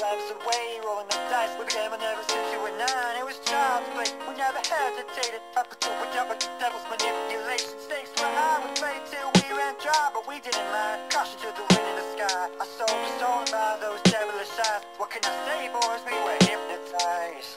lives away Rolling the dice with gambling ever since you were nine It was child's play, we never hesitated. Up until we dealt with the devil's manipulation Stakes were high, we played till we ran dry But we didn't mind, caution to the wind in the sky. Our souls were stolen by those devilish eyes What can I say boys, we were hypnotized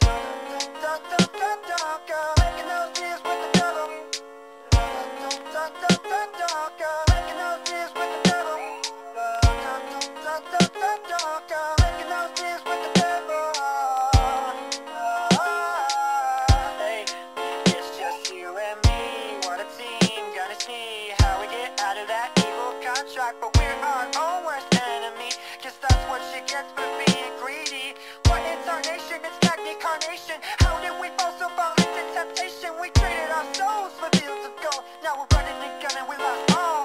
of that evil contract But we're our own worst enemy Guess that's what she gets for being greedy What is our nation? it's magni carnation How did we fall so far into temptation? We traded our souls for fields of gold Now we're running and gunning, we lost all